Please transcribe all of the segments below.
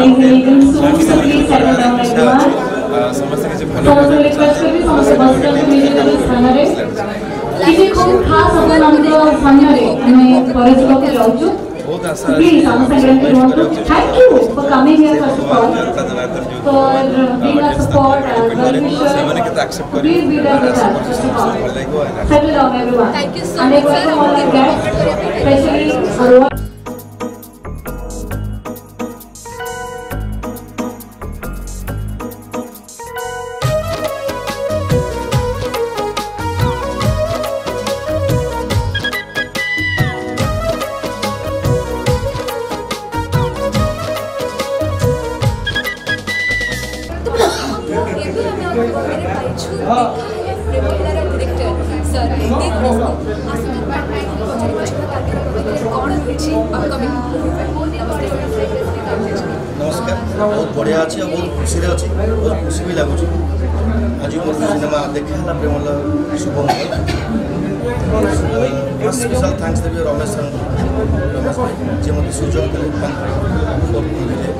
going to be leaving soon, so please settle down everyone. So, so request kari samse basta ko mili kari sanare. Kisi ko khas apan amko sanare ame parishko ke rauchu. Please, I'm saying thank you for coming here for support, for being a support and well-wisher. Please be there with us to support. Settle down, everyone. Thank you so much, sir. And except all the guests, especially Arora. प्रेमविलारा director sir they also asking by thank you for the question that they are going to corner which upcoming নমস্কার বহুত বঢ়িয়া আছে বহুত খুশিরে আছে বহুত খুশি B লাগুছে আজ মোট সিনেমা দেখা হল প্রেমল শুভম স্পেশাল থ্যাঙ্কস দেবি রমেশ রমেশ যে মতো সুযোগ দেলে থ্যাঙ্ক দেলে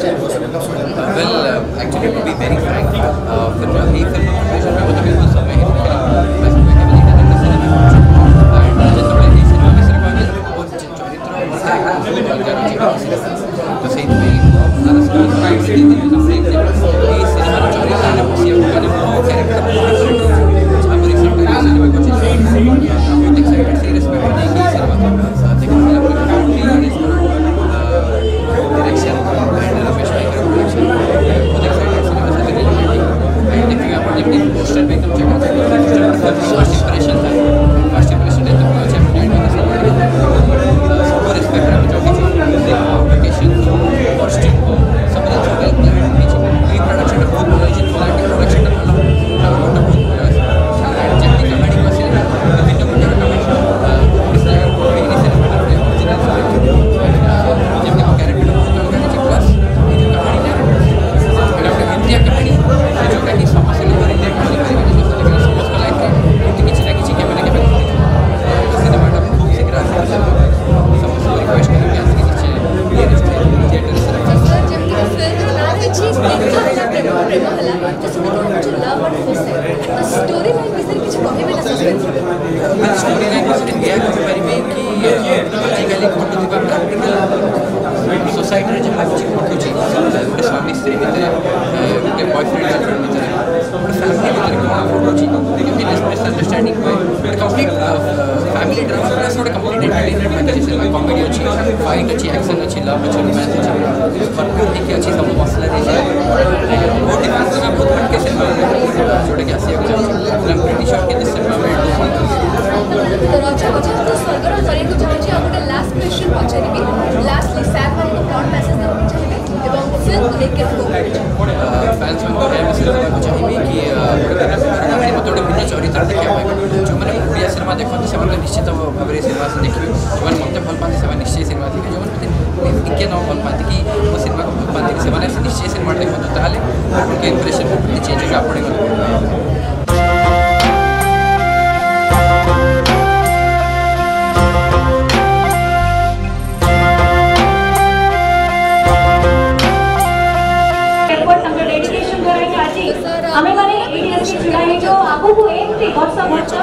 Well, uh, actually, to be very frank, uh, the Punjabi film प्रेमा होला just we can to love on first sight story line किसी किसी कहे में सस्पेंस मैं स्टोरी लाइन किसी गया कभी बारी में कि आजि काली घटु दिबा प्रैक्टिकल सोसाइटी रे जे भाबुची घटुची गोटे स्वामी स्त्री भितर गोटे बॉयफ्रेंड भितर गोटे फैमिली भितर कौन घटुची मिसअंडरस्टैंडिंग हुए कंप्लीट फैमिली ड्रामा गोटे complete entertainment package cinema comedy ଅଛି ଫାଇଟ୍ ଅଛି ଆକ୍ସନ୍ ଅଛି ଲଭ୍ ଅଛି ରୋମାନ୍ସ ଅଛି ଭରପୁର ହେଇକି ଅଛି ସବୁ ମସଲା ଦେଇଛି ବହୁତ ଡିଫରେନ୍ସ ସିନେମା ବହୁତ ହଟକେ ସିନେମା ଯେଉଁଟାକି ଆସିବାକୁ ଯାଉଛି ଫିଲ୍ମ ପ୍ରିଟି ସର୍ କେତେ ସିନେମା तो रचा बचा तो स्वर्गर କରିବାକୁ ଚାହୁଁଛି ଆଉ ଗୋଟେ ଲାଷ୍ଟ କ୍ୱେଶ୍ଚନ ପଚାରିବି ଲାଷ୍ଟଲି ସାର୍ ମାନଙ୍କୁ ଚାହିଁବି କି ଗୋଟେ ଭିନ୍ନ ପ୍ରକାର କାହାଣୀ ମୋତେ ଗୋଟେ ଭିନ୍ନ ଚରିତ୍ର ଦେଖିବା ପାଇଁ ଯେଉଁମାନେ ଓଡ଼ିଆ ସିନେମା ଦେଖନ୍ତି ସେମାନେ ନିଶ୍ଚିତ ଭାବରେ ସିନେମା ଦେଖିବେ ଯେଉଁମାନେ ମୋତେ ଭଲ ପାଆନ୍ତି ସେମାନେ ନିଶ୍ଚୟ ସିନେମା ଦେଖିବେ ଯେଉଁମାନେ ମୋତେ ଟିକେ ନ ଭଲ ପାଆନ୍ତି କି ମୋ ସିନେମାକୁ ଭଲ ପାଆନ୍ତି କି ସେମାନେ ନିଶ୍ଚୟ ସିନେମାଟା ଦେଖନ୍ତୁ ତାହେଲେ ଆପଣଙ୍କ ଇମ୍ପ୍ରେସନ୍ ପ୍ରତି ଚେଞ୍ଜ ହେବା ଆପଣଙ୍କ ସମସ୍ତ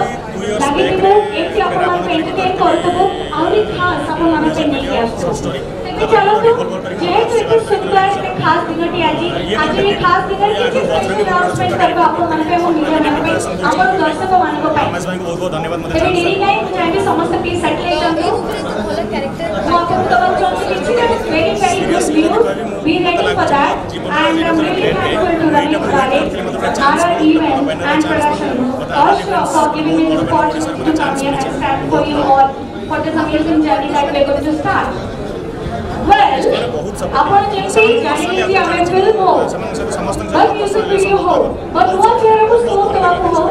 ଲାଗିଥିବୁ କେମିତି ଆପଣମାନଙ୍କୁ ଏଣ୍ଟରଟେନ୍ କରୁଥିବୁ ଆହୁରି ଖାସ୍ ଆପଣମାନଙ୍କ ପାଇଁ ନେଇକି ଆସୁଛୁ ତେବେ ଚାଲନ୍ତୁ ଯେହେତୁ ଏତେ ସୁନ୍ଦର ଏତେ ଖାସ୍ ଦିନଟି ଆଜି ଆଜି ଏ ଖାସ୍ ଦିନରେ କିଛି ସ୍ପେଶାଲ ଆନାଉନ୍ସମେଣ୍ଟ କରିବା ଆପଣମାନଙ୍କ ପାଇଁ ମୋ ମିଡ଼ିଆମାନଙ୍କ ପାଇଁ ଆମର ଦର୍ଶକମାନଙ୍କ ପାଇଁ। ରମେଶ ଭାଇଙ୍କୁ ବହୁତ ବହୁତ ଧନ୍ୟବାଦ ମଧ୍ୟ ତେବେ ଡେରି ନାହିଁ ମୁଁ ଚାହିଁବି ସମସ୍ତେ ପ୍ଲିଜ୍ ସେଟଲ୍ ଏଇ ହେଇଯାନ୍ତୁ ମୁଭିରେ ଏକ ଭଲ କ୍ୟାରେକ୍ଟର ମୁଁ ଆପଣଙ୍କୁ ଦେବାକୁ ଚାହୁଁଛି କିଛିଟା very very good news be ready for that and started our event and production. Also for giving me the opportunity to come here and stand for you all for this amazing journey that we're going to start. Well, opportunity journey is available more. But music video हो, but what you have to scope कब हो,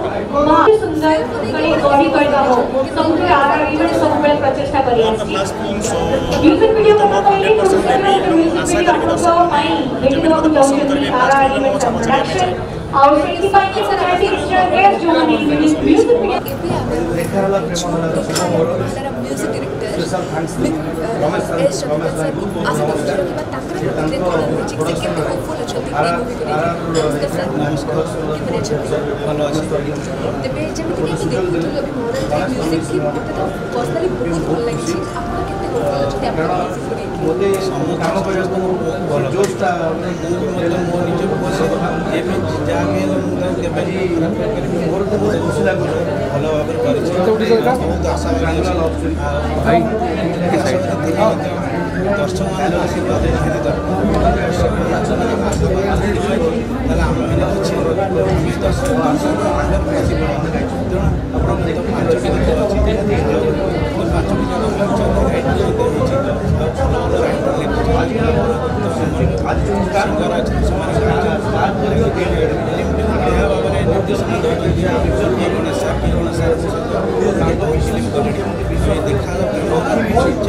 माँ सुंदर बड़ी body करता हो, समुद्र आरामी में समुद्र प्रतिष्ठा करें। म्यूज़िक वीडियो को तो पहले ही सुंदर କହିଲେ କୃଷିର ମ୍ୟୁଜିକ୍ ଭିଡ଼ିଓ ଆପଣଙ୍କ ପାଇଁ ଦେଖିବାକୁ ଚାହୁଁଛନ୍ତି ଆର ଇଭେଣ୍ଟ ପ୍ରଡକ୍ସନ୍ ଆଉ ସେଇଥିପାଇଁ କି ସାର୍ ଆଜି ଏକ୍ସଟ୍ରା ଗେଷ୍ଟ ଯେଉଁମାନେ ମ୍ୟୁଜିକ୍ ଭିଡ଼ିଓ ଏବେ ଆମେ ତାର ମ୍ୟୁଜିକ୍ ଡିରେକ୍ଟର ଏସ୍ ଚନ୍ଦ୍ରକାନ୍ତ ସାର୍ଙ୍କୁ ଆଶା କରୁଛୁ କିମ୍ବା ତାଙ୍କର ପ୍ରତିକ୍ରିୟା କ'ଣ ରହିଛି ସେ କେମିତି ହୋପଫୁଲ୍ ଅଛନ୍ତି ଏଇ ମୁଭିକୁ ନେଇକି ନମସ୍କାର ସାର୍ କେମିତି ଅଛନ୍ତି ଭଲ ଅଛି ତେବେ ଯେମିତିକି ଆମେ ଦେଖୁଥିଲୁ ଏବେ ମୋର ମ୍ୟୁଜିକ୍ କି ମୋତେ ତ ପର୍ସନାଲି ବହୁତ ଭଲ ଲାଗିଛି ଆପଣ କେତେ ହୋପଫୁଲ୍ ଅଛନ୍ତି ଆପଣଙ୍କ ମ୍ୟୁଜିକ୍କୁ ନେଇକି ମୋତେ ସବୁ କାମ କରିବାକୁ ମୋର ବହୁତ ଭଲ ଜୋସ୍ଟା ମାନେ ମୁଁ ବି ମଧ୍ୟ ମୋ ନିଜକୁ ବସେ ଏବେ ଯାହା ବି ହେଲେ ମୁଁ ତାକୁ କେବେ ବି ଖରାପ କରିପାରିବି ମୋର ତ ବହୁତ ଖୁସି ଲାଗୁଛି ଭଲ ଭାବରେ କରିଛି ବହୁତ ଆଶା दर्शकहरूलाई आशीर्वाद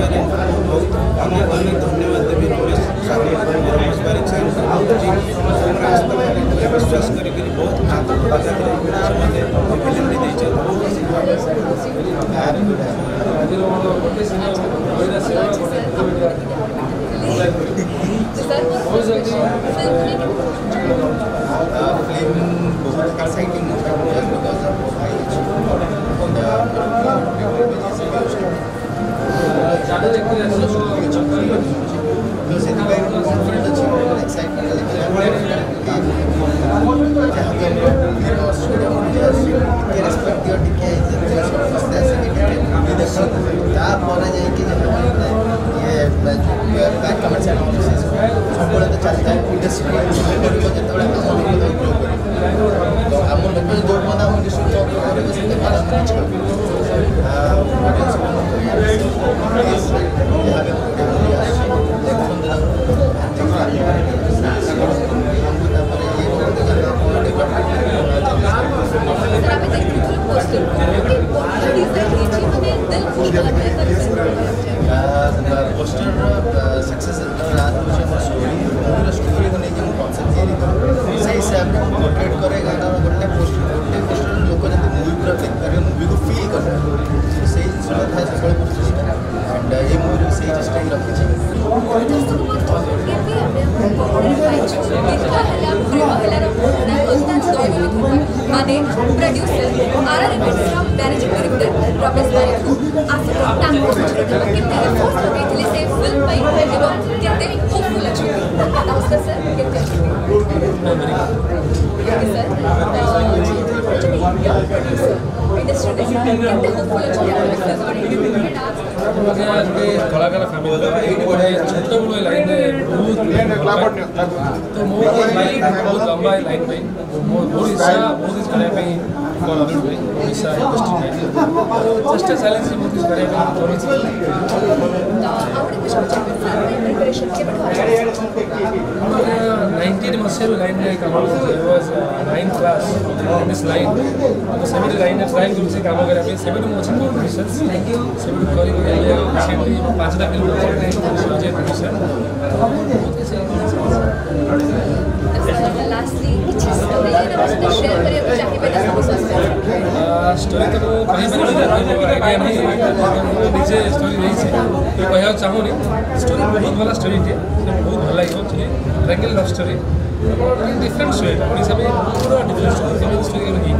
ଦେଖାଯାଉଛି ଶିକ୍ଷାରେ ବହୁତ ଅନେକ ଅନେକ ଧନ୍ୟବାଦ ଦେବି ରମେଶ ସାର୍ ରମେଶ ବାରିକ ସାର୍ ଯିଏକି ଆସ୍ଥା ଉପରେ ବିଶ୍ୱାସ କରିକି ବହୁତ ହାତ ସେମାନେ ଫିଲ୍ମଟି ଦେଇଛନ୍ତି ସାର୍ ମୋର ଫିଲ୍ମକୁ ପୋଷ୍ଟରର ସକ୍ସେସ୍ ରାଜ ହେଉଛି ଆମର ଷ୍ଟୋରି ମୁଭିର ଷ୍ଟୋରିକୁ ନେଇକି ମୁଁ କନସେପ୍ଟ ତିଆରି କରେ ସେଇ ହିସାବରେ ମୁଁ ପୋର୍ଟ୍ରେଟ୍ କରେ କାରଣ ଗୋଟେ ପୋଷ୍ଟର ଗୋଟେ ପୋଷ୍ଟର ଲୋକ ଯଦି ମୁଭି ପୁରା ଦେଖିପାରିବେ ମୁଭିକୁ ଫିଲ୍ କରିପାରିବେ ସେଇ ଜିନିଷଟା ଥାଏ ସବୁବେଳେ ମୋର ଚେଷ୍ଟା ଆଣ୍ଡ ଏଇ ମୁଭିରେ ସେଇ ଚେଷ୍ଟା ହିଁ ରଖିଛି ଏବେ ଆମେ ଗହଣରେ ପାଇଛୁ ଗୀତ ହେଲା ପ୍ରେମ ହେଲାର ନା କନ୍ତାନ ଦୈବ ମାନେ ପ୍ରଡ୍ୟୁସର ଆର୍ managing the Robes Mariono. After the time, कितने फोर्स हो गई थी लेसे फिल्म में कि वो कितने होपफुल हो चुके हैं नमस्कार सर कितने ಕಲಾಕಾರ છોટા લાઈન તો મોર લાઈન बहुत लंबा है लाइन में मोर हिस्सा बहुत इस कड़े में हिस्सा इंडस्ट्री में जस्ट सैलेंस बहुत इस कड़े में थोड़ी सी नाइनटीन मसीह लाइन में कमाल ଆରମ୍ଭ ନାଇଣ୍ଟିନ୍ ମସିହାରୁ ଲାଇନ୍ରେ କାମ କରୁଛି was nine class this line ତ ସେମିତି ଲାଇନ୍ରେ ଟ୍ରାଏ କରୁଛି କାମ କରିବା ପାଇଁ ସେବେଠୁ ମୁଁ ଅଛି ମୋର ପ୍ରୋଫେସର୍ ସେବେଠୁ କରି କରି ଏବେ ରିସେଣ୍ଟଲି ପାଞ୍ଚଟା ଫିଲ୍ମ ଅଜୟ ପ୍ରୋଫେସର୍ ଲାଷ୍ଟଲି କିଛି ଷ୍ଟୋରି ଯଦି ଆମ ସହିତ ସେୟାର କରିବାକୁ ଚାହିଁବେ ତ ସବୁ ସସ୍ପେନ୍ସ ଷ୍ଟୋରି ତ ମୁଁ କହିପାରିବିନି ମୋର ଆଇଡ଼ିଆ ନାହିଁ ମୁଁ ନିଜେ ଷ୍ଟୋରି ଦେଇଛି ମୁଁ କହିବାକୁ ଚାହୁଁନି ଷ୍ଟୋରି ବହୁତ ଭଲ ଷ୍ଟୋରିଟିଏ ବହୁତ ଭଲ ଲାଗିବ ଟିକେ ଟ୍ରାଙ୍ଗେଲ୍ ଲଭ୍ ଷ୍ଟୋରି ଆପଣ ଡିଫରେଣ୍ଟ ଷ୍ଟୋରି ଓଡ଼ିଶା ପାଇଁ ପୁରା ଡିଫରେଣ୍ଟ ଷ୍ଟୋରି କେମିତି ଷ୍ଟୋରି କେବେ ହେଇନି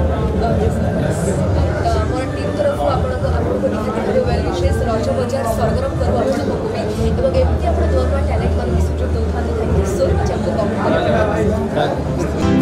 ମୋର ଟିମ୍ ତରଫରୁ ଆପଣଙ୍କ ଆପଣଙ୍କୁ ନିହାତି ଭାବେ ୱେଲ୍ ୱିଶେସ୍ ରଜ ବଜାର ସରଗରମ କରୁ ଆପଣଙ୍କ ମୁଭି ଏବଂ ଏମିତି ଆପଣ ନୂଆ ନୂଆ ଟ୍ୟାଲେଣ୍ଟମାନଙ୍କୁ ସୁଯୋଗ ଦେଉଥାନ୍ତୁ ଥ୍ୟାଙ୍କ ୟୁ ସୋ ମଚ୍ ଆମକୁ କମେଣ୍ଟ କରିବା